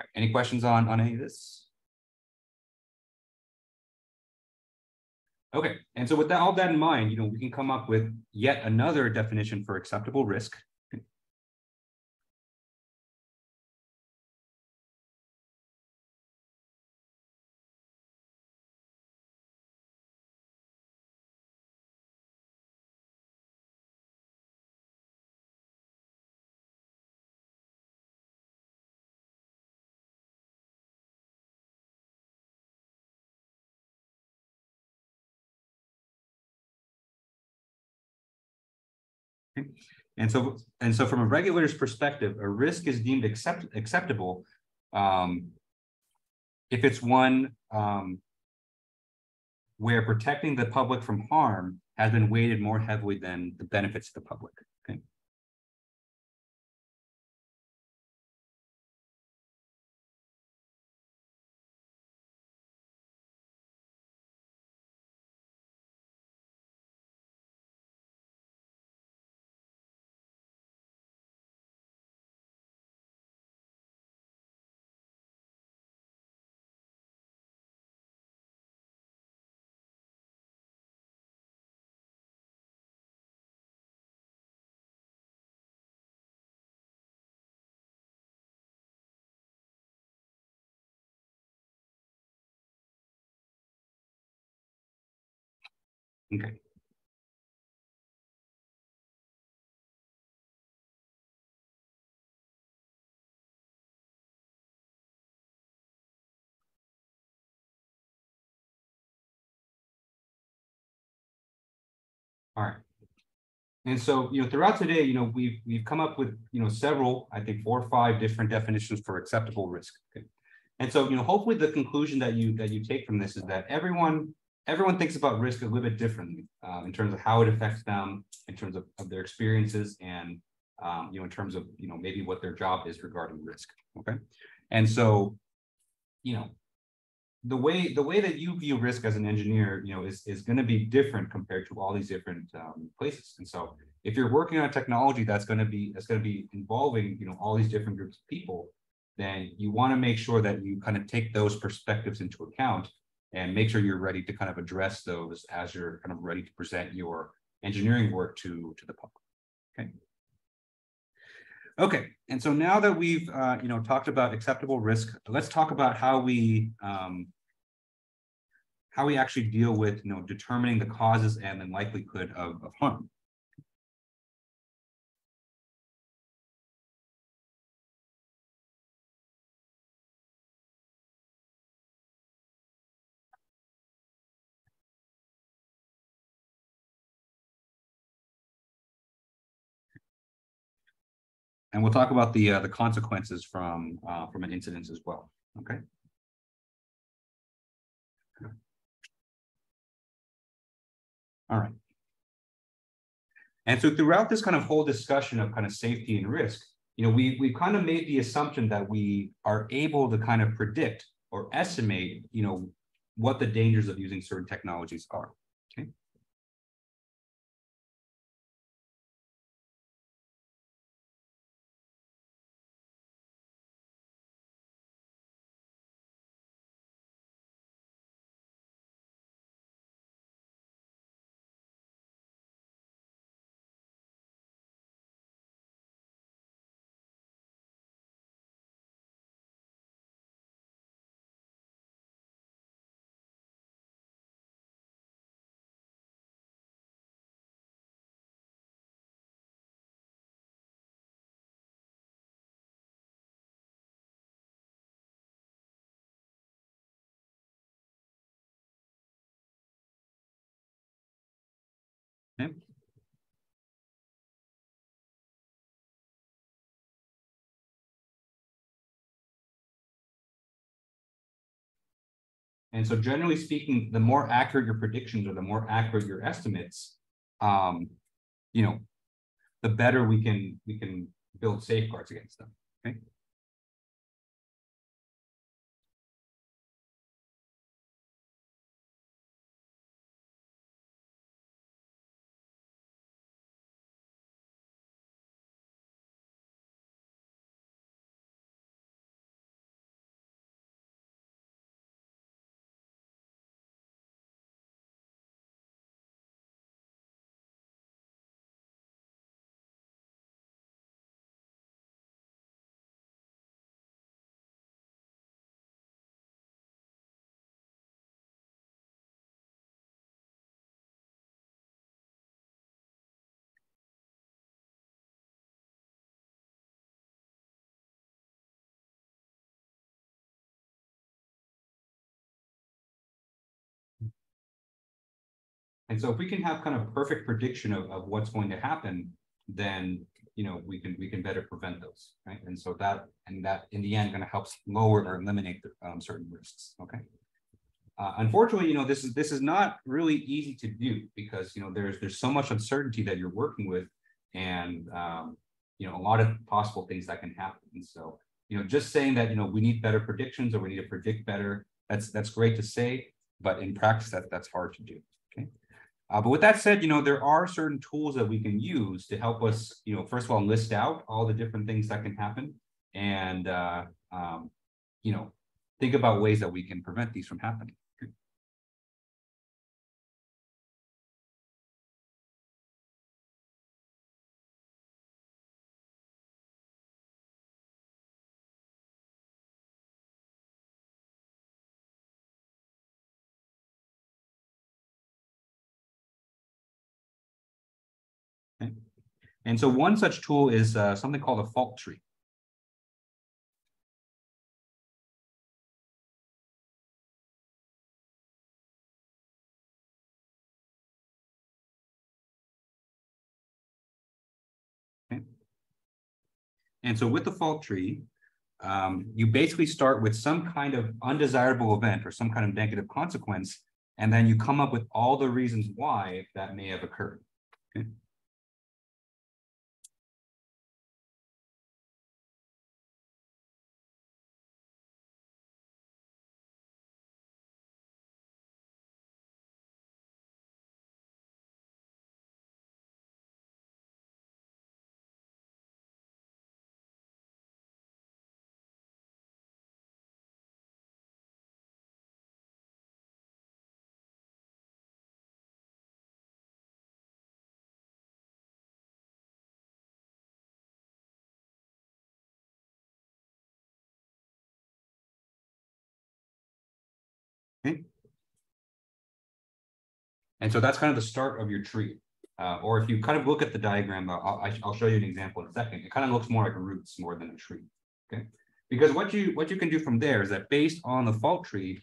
Right, any questions on, on any of this? Okay, and so with that, all that in mind, you know, we can come up with yet another definition for acceptable risk. And so, and so from a regulator's perspective, a risk is deemed accept, acceptable um, if it's one um, where protecting the public from harm has been weighted more heavily than the benefits to the public. Okay. All right. And so, you know, throughout today, you know, we've, we've come up with, you know, several, I think, four or five different definitions for acceptable risk. Okay. And so, you know, hopefully the conclusion that you, that you take from this is that everyone, everyone thinks about risk a little bit differently uh, in terms of how it affects them, in terms of, of their experiences and, um, you know, in terms of, you know, maybe what their job is regarding risk. Okay. And so, you know, the way the way that you view risk as an engineer, you know, is is going to be different compared to all these different um, places. And so, if you're working on a technology that's going to be that's going to be involving, you know, all these different groups of people, then you want to make sure that you kind of take those perspectives into account and make sure you're ready to kind of address those as you're kind of ready to present your engineering work to to the public. Okay. Okay, and so now that we've uh, you know talked about acceptable risk, let's talk about how we um, how we actually deal with you know determining the causes and then likelihood of, of harm. And we'll talk about the uh, the consequences from uh, from an incident as well. Okay. All right. And so throughout this kind of whole discussion of kind of safety and risk, you know, we we kind of made the assumption that we are able to kind of predict or estimate, you know, what the dangers of using certain technologies are. And so generally speaking, the more accurate your predictions or the more accurate your estimates, um, you know, the better we can we can build safeguards against them. Okay. And so if we can have kind of perfect prediction of, of what's going to happen, then you know we can we can better prevent those, right? And so that and that in the end going to help lower or eliminate the, um, certain risks. Okay. Uh, unfortunately, you know this is this is not really easy to do because you know there's there's so much uncertainty that you're working with, and um, you know a lot of possible things that can happen. And so you know just saying that you know we need better predictions or we need to predict better that's that's great to say, but in practice that that's hard to do. Uh, but with that said, you know, there are certain tools that we can use to help us, you know, first of all, list out all the different things that can happen and, uh, um, you know, think about ways that we can prevent these from happening. And so one such tool is uh, something called a fault tree. And so with the fault tree, um, you basically start with some kind of undesirable event or some kind of negative consequence, and then you come up with all the reasons why that may have occurred. Okay? And so that's kind of the start of your tree. Uh, or if you kind of look at the diagram, I'll, I'll show you an example in a second. It kind of looks more like roots more than a tree. Okay. Because what you what you can do from there is that based on the fault tree,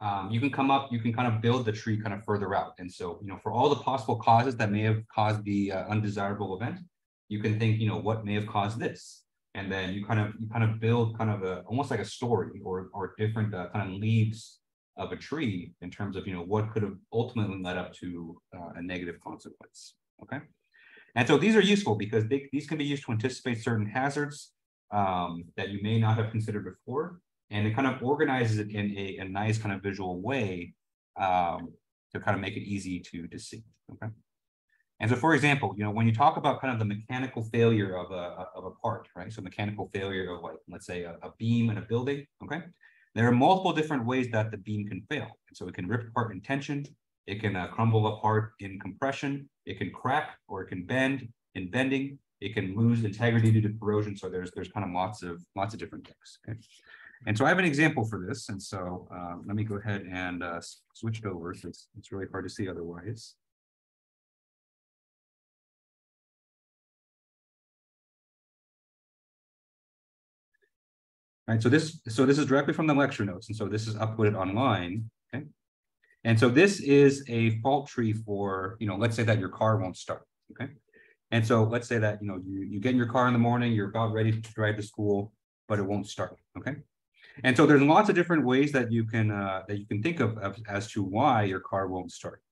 um, you can come up, you can kind of build the tree kind of further out. And so, you know, for all the possible causes that may have caused the uh, undesirable event, you can think, you know, what may have caused this? and then you kind of you kind of build kind of a almost like a story or or different uh, kind of leaves of a tree in terms of you know what could have ultimately led up to uh, a negative consequence okay and so these are useful because they, these can be used to anticipate certain hazards um, that you may not have considered before and it kind of organizes it in a, a nice kind of visual way um, to kind of make it easy to, to see okay and so, for example, you know, when you talk about kind of the mechanical failure of a, of a part, right? So mechanical failure of like, let's say a, a beam in a building, okay? There are multiple different ways that the beam can fail. And so it can rip apart in tension, it can uh, crumble apart in compression, it can crack or it can bend in bending, it can lose integrity due to corrosion. So there's there's kind of lots of lots of different things. Okay. And so I have an example for this. And so um, let me go ahead and uh, switch it over. It's, it's really hard to see otherwise. Right? So this, so this is directly from the lecture notes. And so this is uploaded online, okay? And so this is a fault tree for, you know, let's say that your car won't start, okay? And so let's say that, you know, you, you get in your car in the morning, you're about ready to drive to school, but it won't start, okay? And so there's lots of different ways that you can, uh, that you can think of, of as to why your car won't start.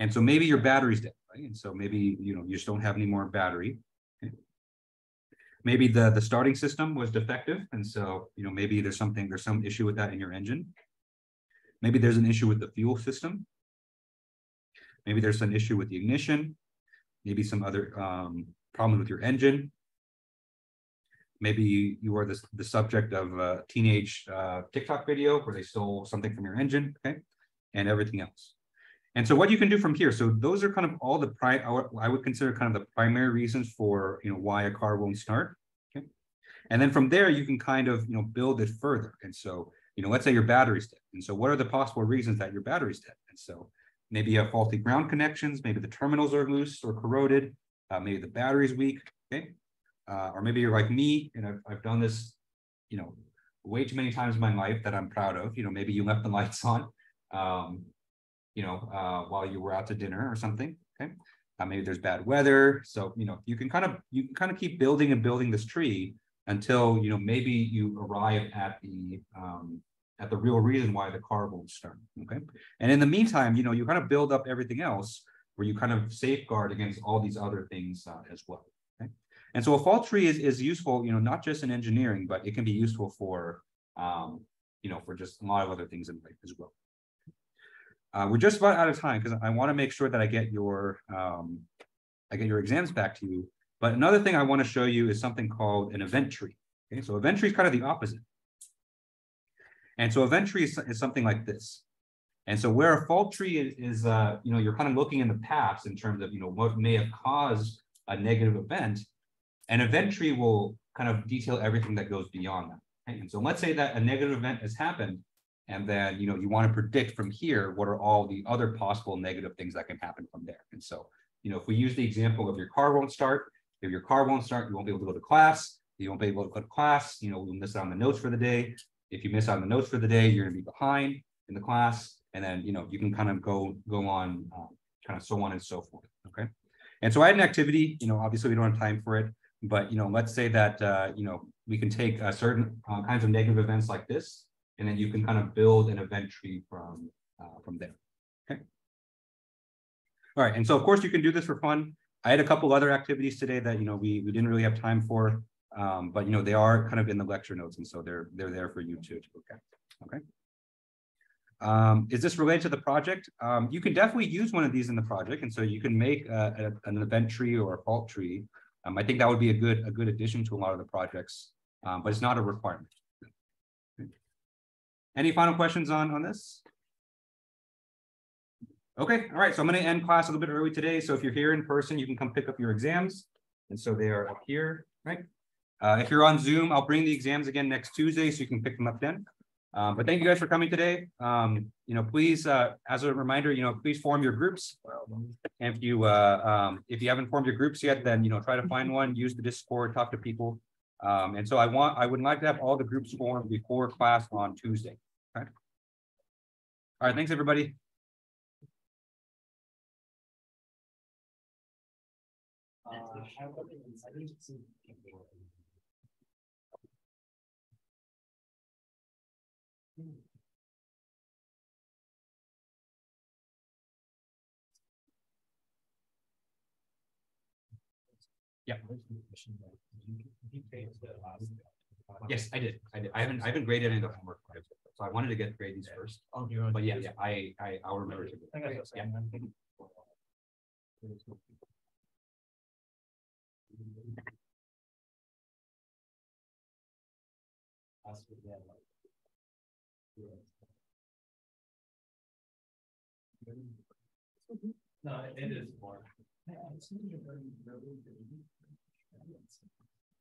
And so maybe your battery's dead, right? And so maybe, you know, you just don't have any more battery maybe the the starting system was defective and so you know maybe there's something there's some issue with that in your engine. Maybe there's an issue with the fuel system. Maybe there's an issue with the ignition. Maybe some other um, problems with your engine. Maybe you, you are the, the subject of a teenage uh, tiktok video where they stole something from your engine okay and everything else and so what you can do from here, so those are kind of all the pri I would consider kind of the primary reasons for you know why a car won't start. Okay. And then from there you can kind of you know build it further. And so, you know, let's say your battery's dead. And so what are the possible reasons that your battery's dead? And so maybe you have faulty ground connections, maybe the terminals are loose or corroded, uh, maybe the battery's weak, okay? Uh, or maybe you're like me, and I've, I've done this, you know, way too many times in my life that I'm proud of. You know, maybe you left the lights on. Um, you know, uh, while you were out to dinner or something. Okay. Uh, maybe there's bad weather. So, you know, you can kind of, you can kind of keep building and building this tree until, you know, maybe you arrive at the, um, at the real reason why the car won't start. Okay. And in the meantime, you know, you kind of build up everything else where you kind of safeguard against all these other things uh, as well. Okay. And so a fault tree is, is useful, you know, not just in engineering, but it can be useful for, um, you know, for just a lot of other things in life as well. Uh, we're just about out of time because I want to make sure that I get your um, I get your exams back to you. But another thing I want to show you is something called an event tree. Okay, so event tree is kind of the opposite. And so event tree is, is something like this. And so where a fault tree is, is uh, you know, you're kind of looking in the past in terms of, you know, what may have caused a negative event. An event tree will kind of detail everything that goes beyond that. Okay? And so let's say that a negative event has happened and then, you know, you want to predict from here, what are all the other possible negative things that can happen from there. And so you know, if we use the example of your car won't start, if your car won't start, you won't be able to go to class. You won't be able to go to class, you know, you'll miss out on the notes for the day. If you miss out on the notes for the day, you're gonna be behind in the class. And then, you know, you can kind of go, go on, um, kind of so on and so forth, okay? And so I had an activity, you know, obviously we don't have time for it, but you know, let's say that, uh, you know, we can take uh, certain uh, kinds of negative events like this, and then you can kind of build an event tree from, uh, from there, okay? All right, and so of course you can do this for fun. I had a couple other activities today that, you know, we, we didn't really have time for. Um, but you know, they are kind of in the lecture notes, and so they're, they're there for you to, to look at, okay? Um, is this related to the project? Um, you can definitely use one of these in the project, and so you can make a, a- an event tree or a fault tree. Um, I think that would be a good, a good addition to a lot of the projects, um, but it's not a requirement. Any final questions on, on this? Okay, all right, so I'm gonna end class a little bit early today, so if you're here in person, you can come pick up your exams. And so they are up here, right? Uh, if you're on Zoom, I'll bring the exams again next Tuesday, so you can pick them up then. Um, but thank you guys for coming today. Um, you know, please, uh, as a reminder, you know, please form your groups. And if you, uh, um, if you haven't formed your groups yet, then, you know, try to find one, use the Discord, talk to people. Um, and so I want, I would like to have all the groups formed before class on Tuesday. Okay. All right, thanks, everybody. Yeah. Yes, I did. I did. I haven't, I haven't graded any of the homework. yet, So I wanted to get grade these first, Oh, you but yeah, yeah, I, I, I'll remember to. I got this. Yeah. No, it is more.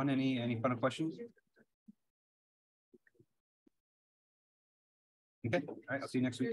Any, any final questions? Okay, all right, I'll see you next week.